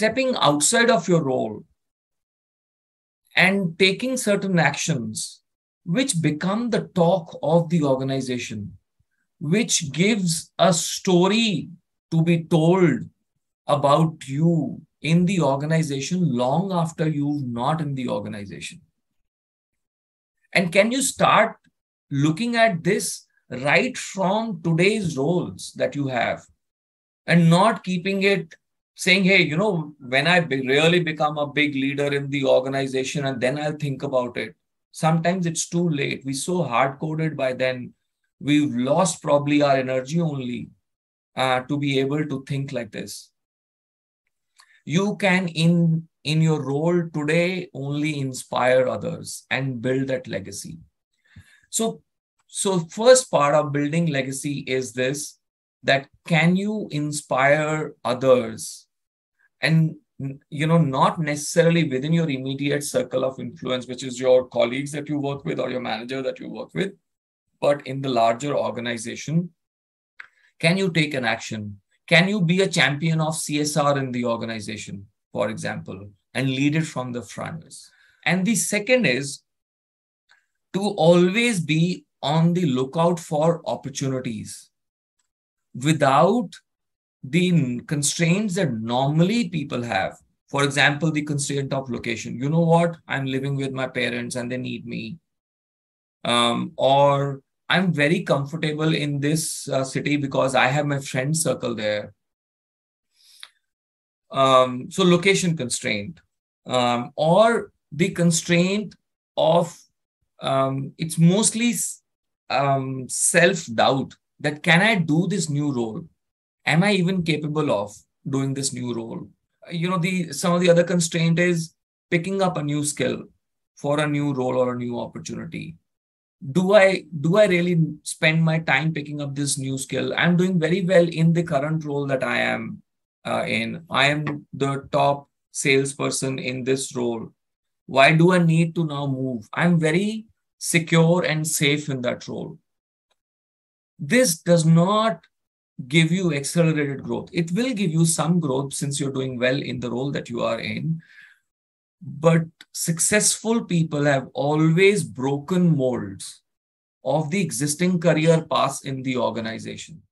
stepping outside of your role and taking certain actions which become the talk of the organization, which gives a story to be told about you in the organization long after you're not in the organization. And can you start looking at this right from today's roles that you have and not keeping it saying, hey, you know, when I be- really become a big leader in the organization and then I'll think about it. Sometimes it's too late. We're so hard coded by then. We've lost probably our energy only uh, to be able to think like this. You can, in in your role today, only inspire others and build that legacy. So, so first part of building legacy is this: that can you inspire others and you know not necessarily within your immediate circle of influence which is your colleagues that you work with or your manager that you work with but in the larger organization can you take an action? Can you be a champion of csr in the organization for example and lead it from the front? And the second is to always be on the lookout for opportunities without the constraints that normally people have. For example, the constraint of location. You know what? I'm living with my parents and they need me. Um, or I'm very comfortable in this uh, city because I have my friend circle there. Um, so, location constraint. Um, or the constraint of um, it's mostly um, self doubt that can I do this new role? Am I even capable of doing this new role? You know, the some of the other constraint is picking up a new skill for a new role or a new opportunity. Do I do I really spend my time picking up this new skill? I'm doing very well in the current role that I am uh, in. I am the top salesperson in this role. Why do I need to now move? I'm very secure and safe in that role. This does not give you accelerated growth. It will give you some growth since you're doing well in the role that you are in. But successful people have always broken molds of the existing career paths in the organization.